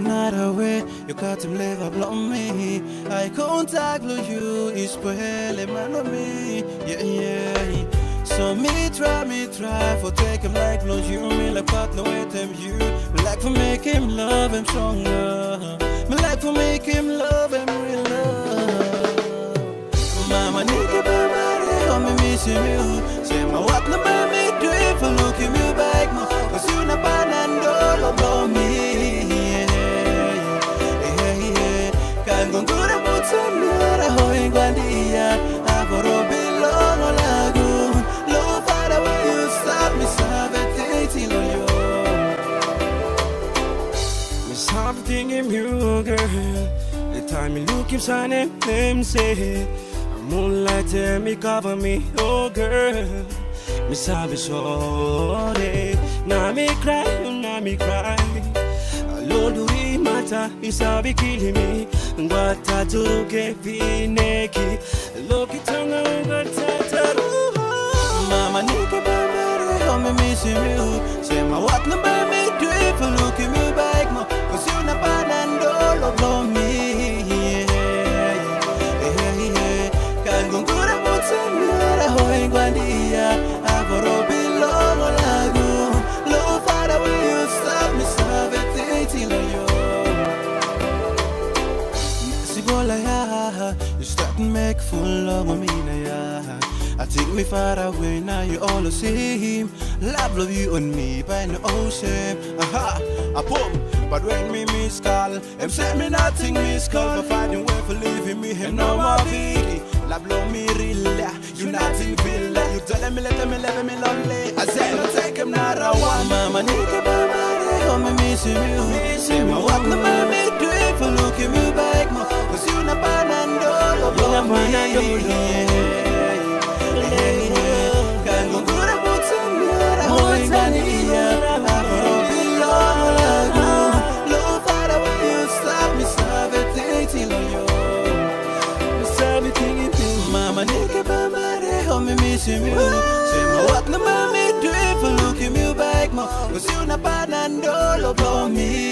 Night away You got him live up on me. I with you Is pele man on me. Yeah yeah. So me try me try For take him like blows you. Me like partner with him you. Like for make him love him stronger. Me like for make him love him real love Mamaneke bye bye me missing you. Say my what no something in you, girl. The time you look, keep shining, them say. Moonlight tell me cover me, oh girl. Me sabi sorry. Eh. Now me cry, oh, now me cry. Lord, we matter, you sabi killing me. Ngwata tuke pineki. Look it you start to make full of me na ya. I take me far away now you all see him. Love love you and me by the ocean. Aha, I boom. But when me miss call, him say me nothing miss call. For finding way for leaving me, him no more biggie. Love love me real, yeah. you nothing feel. You tell me let me love me lonely. I say no take him not a one. Mamaneke, mama, how me missing you. Say my what no me do it for looking me back, missing you. Say my what no mommy do it for looking you back, mo. Cause you na panando, blow me.